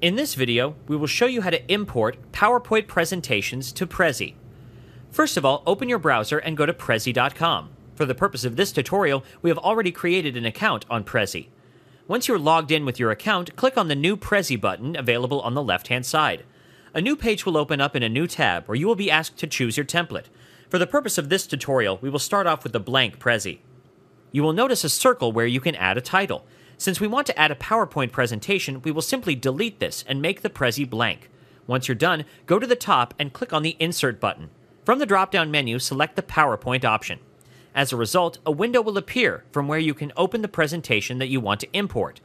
In this video, we will show you how to import PowerPoint presentations to Prezi. First of all, open your browser and go to Prezi.com. For the purpose of this tutorial, we have already created an account on Prezi. Once you're logged in with your account, click on the New Prezi button available on the left-hand side. A new page will open up in a new tab where you will be asked to choose your template. For the purpose of this tutorial, we will start off with a blank Prezi. You will notice a circle where you can add a title. Since we want to add a PowerPoint presentation, we will simply delete this and make the Prezi blank. Once you're done, go to the top and click on the Insert button. From the drop-down menu, select the PowerPoint option. As a result, a window will appear from where you can open the presentation that you want to import.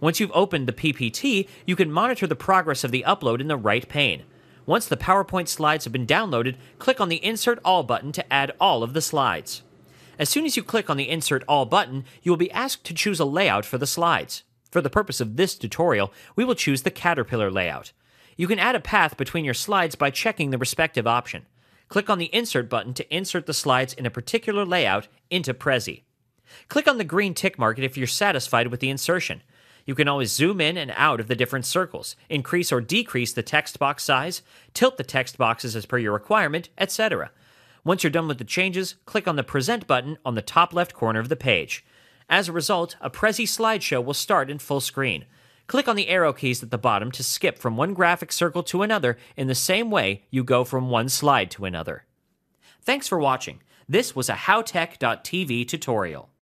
Once you've opened the PPT, you can monitor the progress of the upload in the right pane. Once the PowerPoint slides have been downloaded, click on the Insert All button to add all of the slides. As soon as you click on the Insert All button, you will be asked to choose a layout for the slides. For the purpose of this tutorial, we will choose the Caterpillar layout. You can add a path between your slides by checking the respective option. Click on the Insert button to insert the slides in a particular layout into Prezi. Click on the green tick mark if you're satisfied with the insertion. You can always zoom in and out of the different circles, increase or decrease the text box size, tilt the text boxes as per your requirement, etc. Once you're done with the changes, click on the Present button on the top left corner of the page. As a result, a Prezi slideshow will start in full screen. Click on the arrow keys at the bottom to skip from one graphic circle to another in the same way you go from one slide to another. Thanks for watching. This was a HowTech.tv tutorial.